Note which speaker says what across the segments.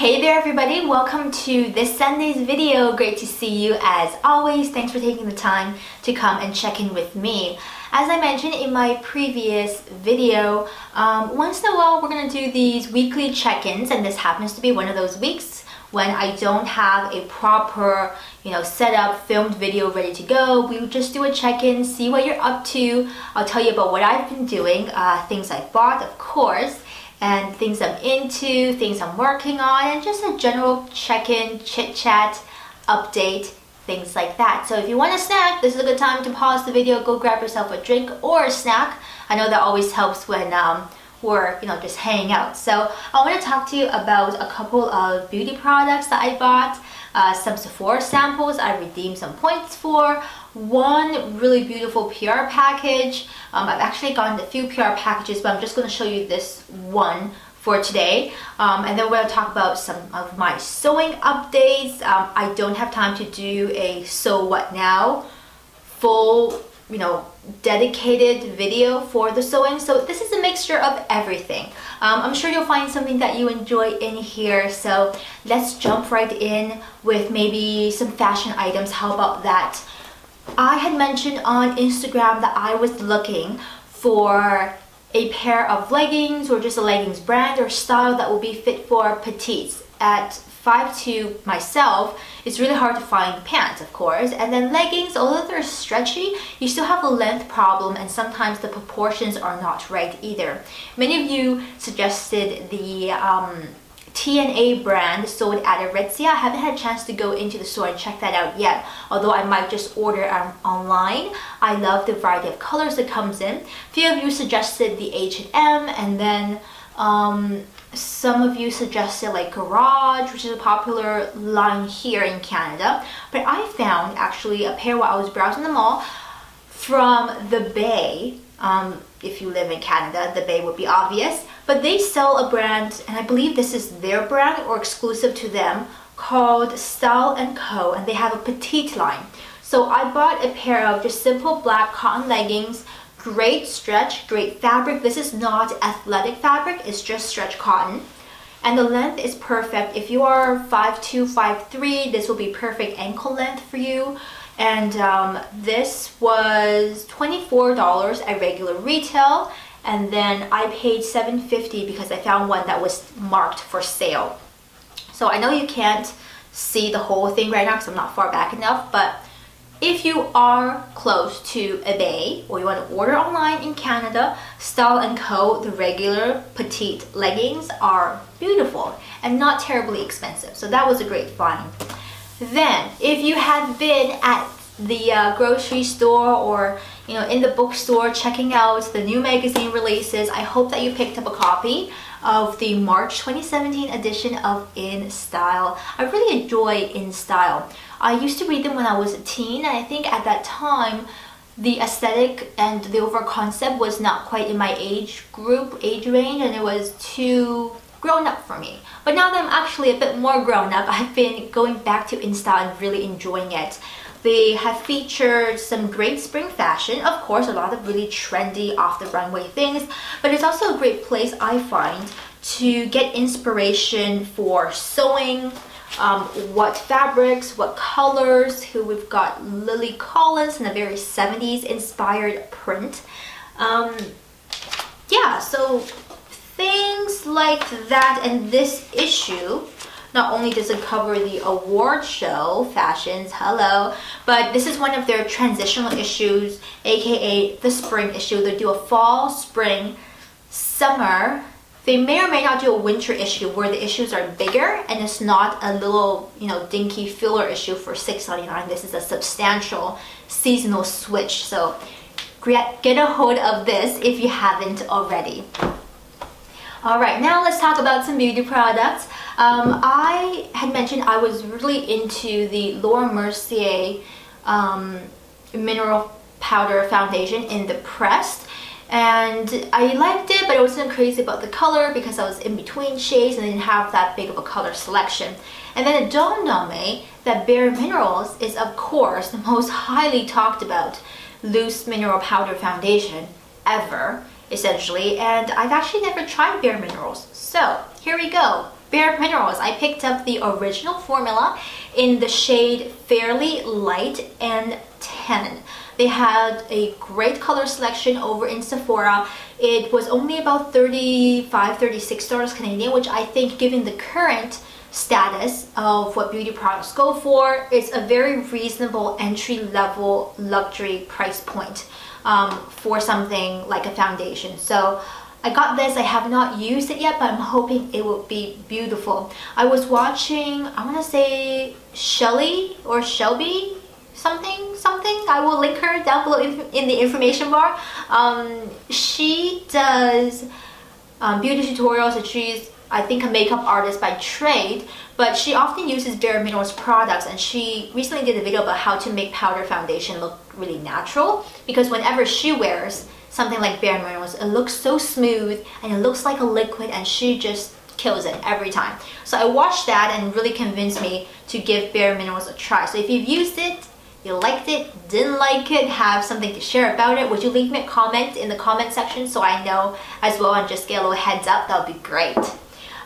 Speaker 1: Hey there everybody, welcome to this Sunday's video. Great to see you as always. Thanks for taking the time to come and check in with me. As I mentioned in my previous video, um, once in a while we're going to do these weekly check-ins and this happens to be one of those weeks when I don't have a proper, you know, set up, filmed video ready to go. We would just do a check-in, see what you're up to. I'll tell you about what I've been doing, uh, things I bought, of course, and things I'm into, things I'm working on, and just a general check-in, chit-chat, update, things like that. So if you want a snack, this is a good time to pause the video, go grab yourself a drink or a snack. I know that always helps when um, we're you know just hanging out. So I want to talk to you about a couple of beauty products that I bought, uh, some Sephora samples I redeemed some points for, one really beautiful PR package. Um, I've actually gotten a few PR packages, but I'm just going to show you this one for today. Um, and then we're going to talk about some of my sewing updates. Um, I don't have time to do a sew what now full, you know, dedicated video for the sewing. So this is a mixture of everything. Um, I'm sure you'll find something that you enjoy in here. So let's jump right in with maybe some fashion items. How about that? I had mentioned on Instagram that I was looking for a pair of leggings or just a leggings brand or style that will be fit for petites. At 5'2 myself, it's really hard to find pants, of course. And then leggings, although they're stretchy, you still have a length problem and sometimes the proportions are not right either. Many of you suggested the um, TNA brand sold at Aritzia. I haven't had a chance to go into the store and check that out yet, although I might just order um, online. I love the variety of colors that comes in. A few of you suggested the H&M and then um, some of you suggested like Garage, which is a popular line here in Canada. But I found actually a pair while I was browsing the mall from the Bay. Um, if you live in Canada, the Bay would be obvious. But they sell a brand, and I believe this is their brand or exclusive to them, called Style & Co. And they have a petite line. So I bought a pair of just simple black cotton leggings, great stretch, great fabric. This is not athletic fabric, it's just stretch cotton. And the length is perfect. If you are 5'2", 5'3", this will be perfect ankle length for you and um, this was $24 at regular retail and then I paid $7.50 because I found one that was marked for sale. So I know you can't see the whole thing right now because I'm not far back enough, but if you are close to a bay or you want to order online in Canada, Style & Co, the regular petite leggings are beautiful and not terribly expensive. So that was a great find. Then, if you have been at the uh, grocery store or you know in the bookstore checking out the new magazine releases, I hope that you picked up a copy of the March 2017 edition of In Style. I really enjoy In Style. I used to read them when I was a teen and I think at that time the aesthetic and the overall concept was not quite in my age group, age range, and it was too grown up for me. But now that I'm actually a bit more grown up, I've been going back to InStyle and really enjoying it. They have featured some great spring fashion, of course, a lot of really trendy off the runway things, but it's also a great place I find to get inspiration for sewing, um, what fabrics, what colors, who we've got Lily Collins in a very 70s inspired print. Um, yeah, so things like that and this issue not only does it cover the award show fashions hello but this is one of their transitional issues aka the spring issue they do a fall spring summer they may or may not do a winter issue where the issues are bigger and it's not a little you know dinky filler issue for $6.99 this is a substantial seasonal switch. So get a hold of this if you haven't already. Alright, now let's talk about some beauty products. Um, I had mentioned I was really into the Laura Mercier um, Mineral Powder Foundation in the pressed and I liked it but I wasn't crazy about the color because I was in between shades and didn't have that big of a color selection. And then it dawned on me that Bare Minerals is of course the most highly talked about loose mineral powder foundation ever essentially, and I've actually never tried Bare Minerals. So here we go. Bare Minerals. I picked up the original formula in the shade Fairly Light and Tan. They had a great color selection over in Sephora. It was only about 35 $36 Canadian, which I think given the current status of what beauty products go for, it's a very reasonable entry-level luxury price point um, for something like a foundation. So I got this, I have not used it yet, but I'm hoping it will be beautiful. I was watching, I want to say Shelly or Shelby something something I will link her down below in, in the information bar um, she does um, beauty tutorials and she's I think a makeup artist by trade, but she often uses Bare Minerals products and she recently did a video about how to make powder foundation look really natural because whenever she wears something like Bare Minerals, it looks so smooth and it looks like a liquid and she just kills it every time. So I watched that and really convinced me to give Bare Minerals a try. So if you've used it, you liked it, didn't like it, have something to share about it, would you leave me a comment in the comment section so I know as well and just get a little heads up? That would be great.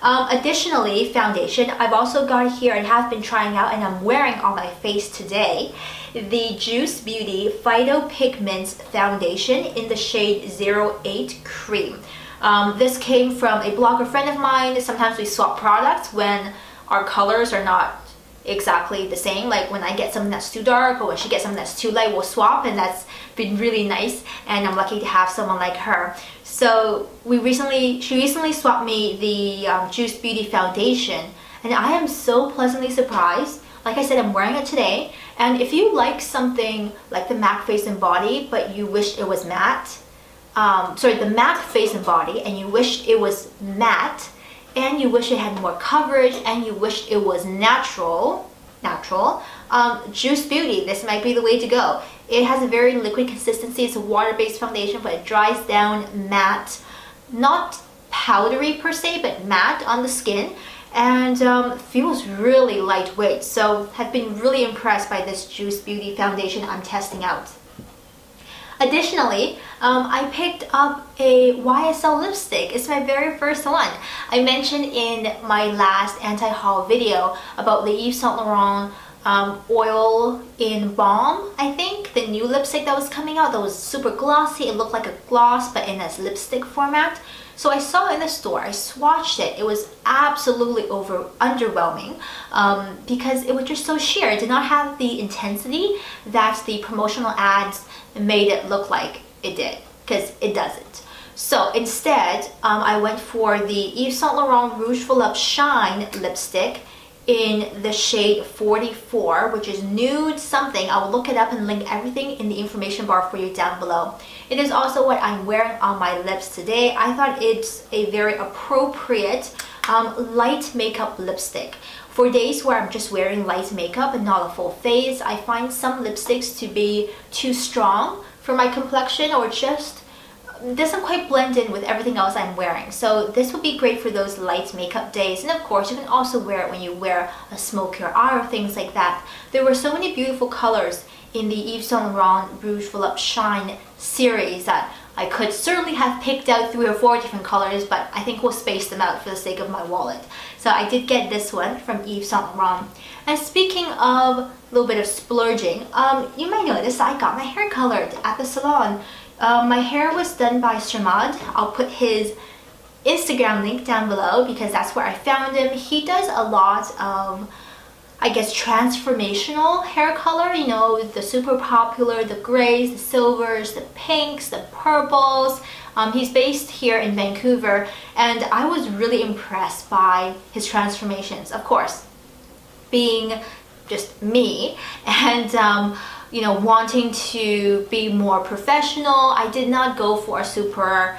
Speaker 1: Um, additionally, foundation, I've also got here and have been trying out and I'm wearing on my face today the Juice Beauty Phyto Pigments Foundation in the shade 08 Cream. Um, this came from a blogger friend of mine. Sometimes we swap products when our colors are not exactly the same. Like when I get something that's too dark or when she gets something that's too light, we'll swap and that's been really nice and I'm lucky to have someone like her. So we recently, she recently swapped me the um, Juice Beauty Foundation and I am so pleasantly surprised. Like I said, I'm wearing it today and if you like something like the MAC Face and Body but you wish it was matte, um, sorry, the MAC Face and Body and you wish it was matte, and you wish it had more coverage and you wish it was natural, natural, um, Juice Beauty, this might be the way to go. It has a very liquid consistency. It's a water-based foundation, but it dries down matte, not powdery per se, but matte on the skin and um, feels really lightweight. So have been really impressed by this Juice Beauty foundation I'm testing out. Additionally, um, I picked up a YSL lipstick. It's my very first one. I mentioned in my last anti-haul video about the Yves Saint Laurent um, oil in balm I think the new lipstick that was coming out that was super glossy it looked like a gloss but in a lipstick format so I saw it in the store. I swatched it. It was absolutely over underwhelming um, because it was just so sheer. It did not have the intensity that the promotional ads made it look like it did because it doesn't. So instead um, I went for the Yves Saint Laurent Rouge Volupte Shine lipstick in the shade 44 which is nude something. I will look it up and link everything in the information bar for you down below. It is also what I'm wearing on my lips today. I thought it's a very appropriate um, light makeup lipstick. For days where I'm just wearing light makeup and not a full face I find some lipsticks to be too strong for my complexion or just doesn't quite blend in with everything else I'm wearing. So this would be great for those light makeup days. And of course, you can also wear it when you wear a smokier eye or things like that. There were so many beautiful colors in the Yves Saint Laurent Rouge Volupte Shine series that I could certainly have picked out three or four different colors, but I think we'll space them out for the sake of my wallet. So I did get this one from Yves Saint Laurent. And speaking of a little bit of splurging, um, you might notice I got my hair colored at the salon. Uh, my hair was done by Sarmad. I'll put his Instagram link down below because that's where I found him. He does a lot of, I guess, transformational hair color. You know, the super popular, the grays, the silvers, the pinks, the purples. Um, he's based here in Vancouver and I was really impressed by his transformations. Of course, being just me and um, you know, wanting to be more professional. I did not go for a super,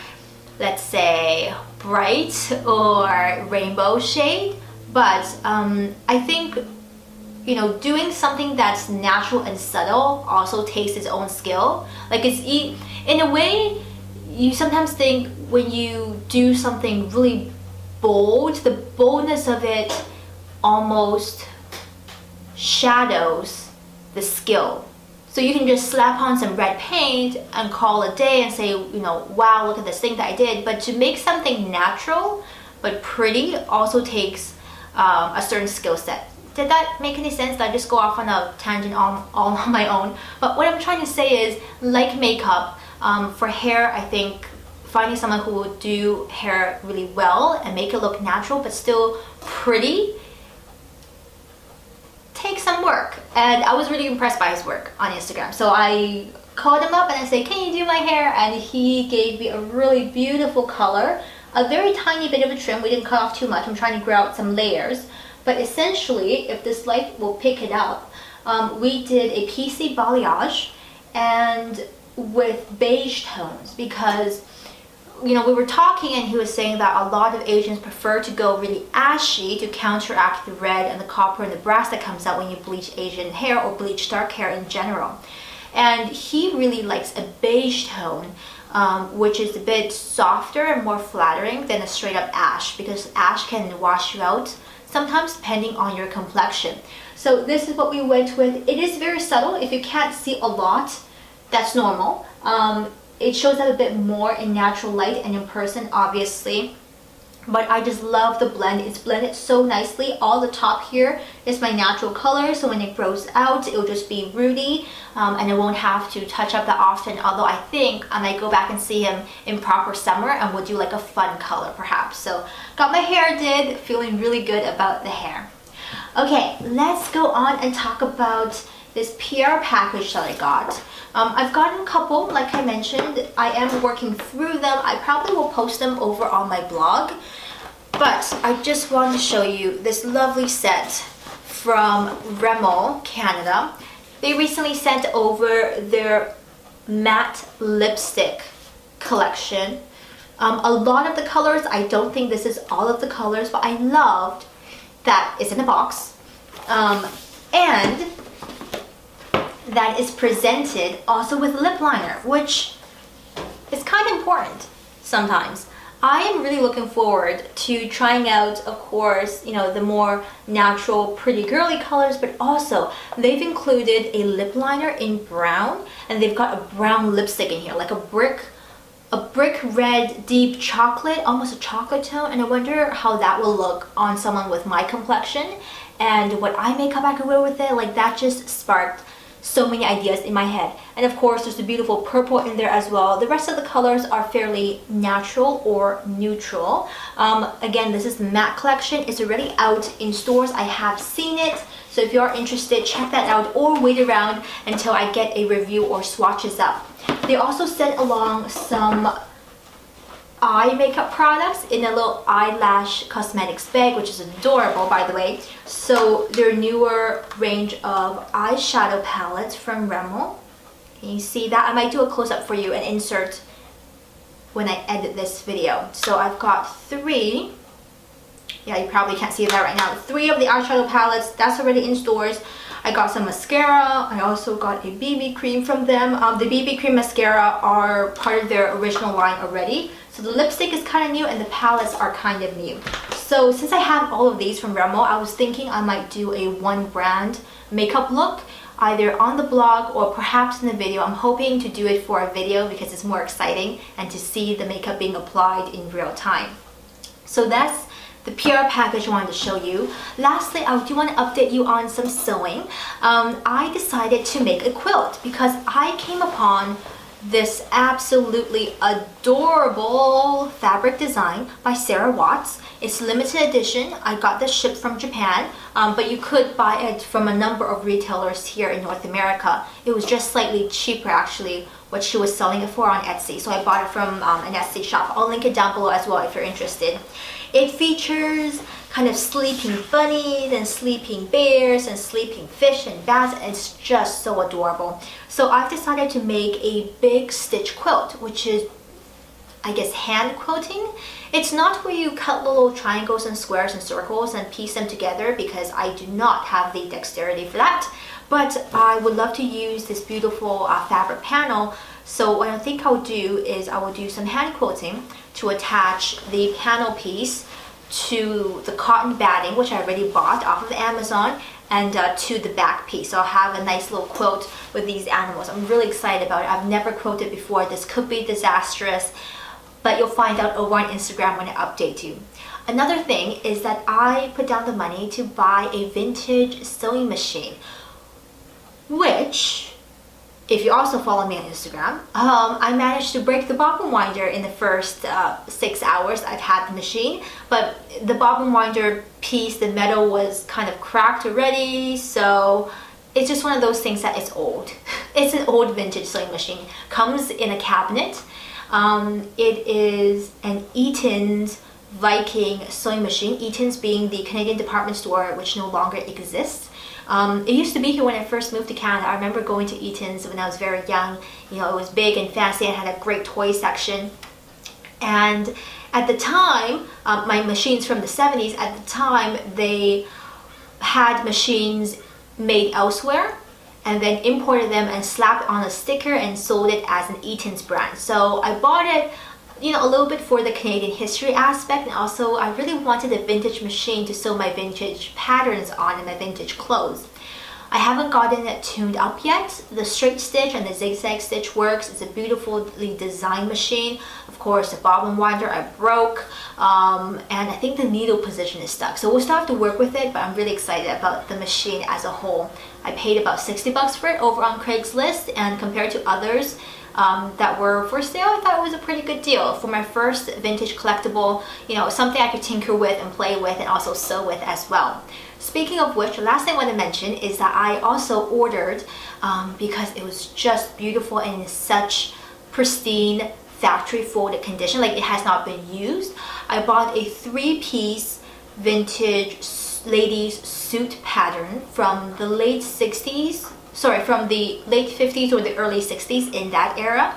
Speaker 1: let's say, bright or rainbow shade, but um, I think, you know, doing something that's natural and subtle also takes its own skill. Like it's, e in a way, you sometimes think when you do something really bold, the boldness of it almost shadows the skill so you can just slap on some red paint and call a day and say, you know, wow, look at this thing that I did. But to make something natural but pretty also takes um, a certain skill set. Did that make any sense? Did I just go off on a tangent all, all on my own? But what I'm trying to say is, like makeup, um, for hair, I think finding someone who will do hair really well and make it look natural but still pretty takes some work. And I was really impressed by his work on Instagram. So I called him up and I said, can you do my hair? And he gave me a really beautiful color, a very tiny bit of a trim. We didn't cut off too much. I'm trying to grow out some layers. But essentially, if this light will pick it up, um, we did a PC balayage and with beige tones because you know, we were talking and he was saying that a lot of Asians prefer to go really ashy to counteract the red and the copper and the brass that comes out when you bleach Asian hair or bleach dark hair in general. And he really likes a beige tone, um, which is a bit softer and more flattering than a straight up ash because ash can wash you out sometimes depending on your complexion. So this is what we went with. It is very subtle. If you can't see a lot, that's normal. Um, it shows up a bit more in natural light and in person obviously but I just love the blend. It's blended so nicely. All the top here is my natural color, so when it grows out, it'll just be rooty, um, and I won't have to touch up that often, although I think I might go back and see him in proper summer and we'll do like a fun color perhaps. So got my hair did, feeling really good about the hair. Okay, let's go on and talk about this PR package that I got. Um, I've gotten a couple, like I mentioned. I am working through them. I probably will post them over on my blog. But I just want to show you this lovely set from Rimmel, Canada. They recently sent over their matte lipstick collection. Um, a lot of the colors, I don't think this is all of the colors, but I loved that it's in a box. Um, and that is presented also with lip liner, which is kind of important sometimes. I am really looking forward to trying out, of course, you know, the more natural, pretty girly colors, but also they've included a lip liner in brown, and they've got a brown lipstick in here, like a brick, a brick red, deep chocolate, almost a chocolate tone, and I wonder how that will look on someone with my complexion, and what eye makeup I could wear with it, like that just sparked so many ideas in my head. And of course, there's a beautiful purple in there as well. The rest of the colors are fairly natural or neutral. Um, again, this is the matte collection. It's already out in stores. I have seen it. So if you are interested, check that out or wait around until I get a review or swatches up. They also sent along some eye makeup products in a little eyelash cosmetics bag, which is adorable, by the way. So their newer range of eyeshadow palettes from Rimmel. Can you see that? I might do a close-up for you and insert when I edit this video. So I've got three. Yeah, you probably can't see that right now. Three of the eyeshadow palettes. That's already in stores. I got some mascara. I also got a BB cream from them. Um, the BB cream mascara are part of their original line already. So the lipstick is kind of new and the palettes are kind of new. So since I have all of these from Rimmel, I was thinking I might do a one brand makeup look either on the blog or perhaps in the video. I'm hoping to do it for a video because it's more exciting and to see the makeup being applied in real time. So that's the PR package I wanted to show you. Lastly, I do want to update you on some sewing. Um, I decided to make a quilt because I came upon this absolutely adorable fabric design by Sarah Watts. It's limited edition. I got this shipped from Japan, um, but you could buy it from a number of retailers here in North America. It was just slightly cheaper actually what she was selling it for on Etsy. So I bought it from um, an Etsy shop. I'll link it down below as well if you're interested. It features kind of sleeping bunnies and sleeping bears and sleeping fish and bats. It's just so adorable. So I've decided to make a big stitch quilt, which is I guess hand quilting. It's not where you cut little triangles and squares and circles and piece them together because I do not have the dexterity for that. But I would love to use this beautiful uh, fabric panel. So what I think I'll do is I will do some hand quilting to attach the panel piece to the cotton batting, which I already bought off of Amazon, and uh, to the back piece. So I'll have a nice little quilt with these animals. I'm really excited about it. I've never quilted before. This could be disastrous, but you'll find out over on Instagram when I update you. Another thing is that I put down the money to buy a vintage sewing machine, which if you also follow me on Instagram, um, I managed to break the bobbin winder in the first uh, six hours I've had the machine. But the bobbin winder piece, the metal was kind of cracked already, so it's just one of those things that it's old. It's an old vintage sewing machine. Comes in a cabinet. Um, it is an Eaton's Viking sewing machine. Eaton's being the Canadian department store which no longer exists. Um, it used to be here when I first moved to Canada. I remember going to Eaton's when I was very young. You know, it was big and fancy and had a great toy section. And at the time, um, my machines from the 70s, at the time, they had machines made elsewhere and then imported them and slapped on a sticker and sold it as an Eaton's brand. So I bought it you know, a little bit for the Canadian history aspect and also I really wanted a vintage machine to sew my vintage patterns on and my vintage clothes. I haven't gotten it tuned up yet. The straight stitch and the zigzag stitch works. It's a beautifully designed machine. Of course, the bobbin winder I broke um, and I think the needle position is stuck. So we'll still have to work with it, but I'm really excited about the machine as a whole. I paid about 60 bucks for it over on Craigslist and compared to others, um, that were for sale, I thought it was a pretty good deal. For my first vintage collectible, you know, something I could tinker with and play with and also sew with as well. Speaking of which, the last thing I want to mention is that I also ordered, um, because it was just beautiful and in such pristine factory folded condition, like it has not been used, I bought a three-piece vintage ladies suit pattern from the late 60s sorry, from the late 50s or the early 60s in that era.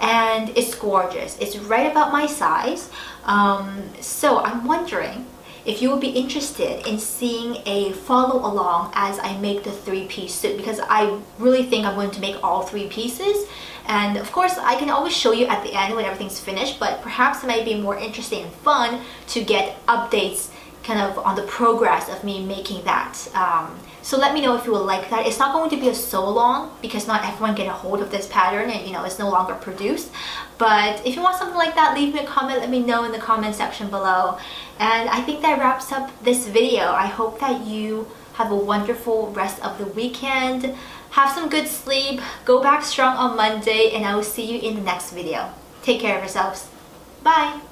Speaker 1: And it's gorgeous. It's right about my size. Um, so I'm wondering if you would be interested in seeing a follow along as I make the three-piece suit because I really think I'm going to make all three pieces and of course I can always show you at the end when everything's finished but perhaps it might be more interesting and fun to get updates kind of on the progress of me making that. Um, so let me know if you would like that. It's not going to be a sew along because not everyone get a hold of this pattern and you know it's no longer produced. But if you want something like that, leave me a comment. Let me know in the comment section below. And I think that wraps up this video. I hope that you have a wonderful rest of the weekend. Have some good sleep. Go back strong on Monday and I will see you in the next video. Take care of yourselves. Bye!